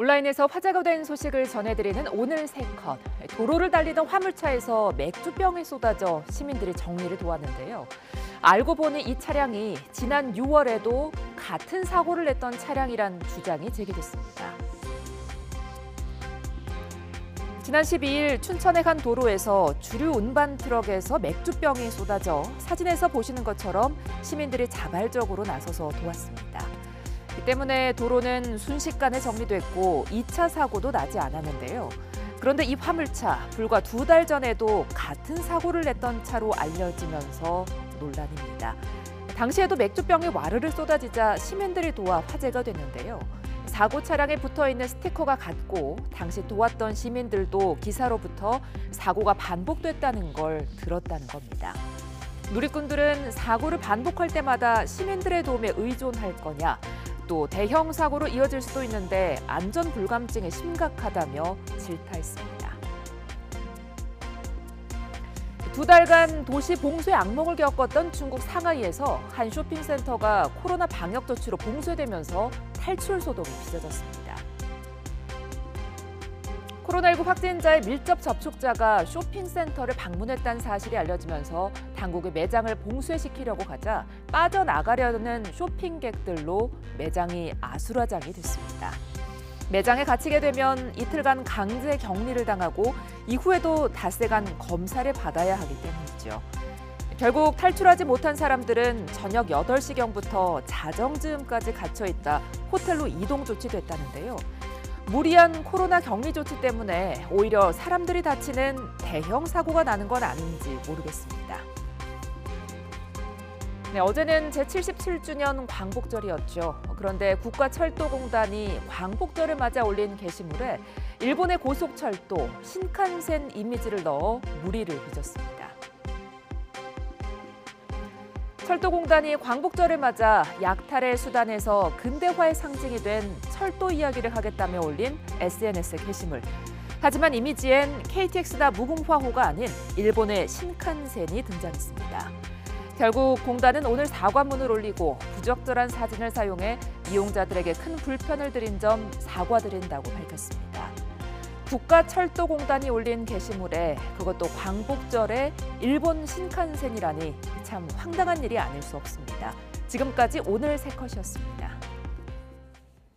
온라인에서 화제가 된 소식을 전해드리는 오늘 세 컷. 도로를 달리던 화물차에서 맥주병이 쏟아져 시민들이 정리를 도왔는데요. 알고 보니 이 차량이 지난 6월에도 같은 사고를 냈던 차량이란 주장이 제기됐습니다. 지난 12일 춘천의 한 도로에서 주류 운반 트럭에서 맥주병이 쏟아져 사진에서 보시는 것처럼 시민들이 자발적으로 나서서 도왔습니다. 이 때문에 도로는 순식간에 정리됐고 2차 사고도 나지 않았는데요. 그런데 이 화물차 불과 두 달 전에도 같은 사고를 냈던 차로 알려지면서 논란입니다. 당시에도 맥주병이 와르르 쏟아지자 시민들이 도와 화제가 됐는데요. 사고 차량에 붙어 있는 스티커가 같고 당시 도왔던 시민들도 기사로부터 사고가 반복됐다는 걸 들었다는 겁니다. 누리꾼들은 사고를 반복할 때마다 시민들의 도움에 의존할 거냐, 또 대형 사고로 이어질 수도 있는데 안전 불감증이 심각하다며 질타했습니다. 두 달간 도시 봉쇄 악몽을 겪었던 중국 상하이에서 한 쇼핑센터가 코로나 방역 조치로 봉쇄되면서 탈출 소동이 빚어졌습니다. 코로나19 확진자의 밀접 접촉자가 쇼핑센터를 방문했다는 사실이 알려지면서 당국이 매장을 봉쇄시키려고 하자 빠져나가려는 쇼핑객들로 매장이 아수라장이 됐습니다. 매장에 갇히게 되면 이틀간 강제 격리를 당하고 이후에도 닷새간 검사를 받아야 하기 때문이죠. 결국 탈출하지 못한 사람들은 저녁 8시경부터 자정즈음까지 갇혀 있다 호텔로 이동 조치됐다는데요. 무리한 코로나 격리 조치 때문에 오히려 사람들이 다치는 대형 사고가 나는 건 아닌지 모르겠습니다. 네, 어제는 제77주년 광복절이었죠. 그런데 국가철도공단이 광복절을 맞아 올린 게시물에 일본의 고속철도 신칸센 이미지를 넣어 무리를 빚었습니다. 철도공단이 광복절을 맞아 약탈의 수단에서 근대화의 상징이 된 철도 이야기를 하겠다며 올린 SNS 게시물. 하지만 이미지엔 KTX나 무궁화호가 아닌 일본의 신칸센이 등장했습니다. 결국 공단은 오늘 사과문을 올리고 부적절한 사진을 사용해 이용자들에게 큰 불편을 드린 점 사과드린다고 밝혔습니다. 국가철도공단이 올린 게시물에 그것도 광복절에 일본 신칸센이라니 참 황당한 일이 아닐 수 없습니다. 지금까지 오늘 세 컷이었습니다.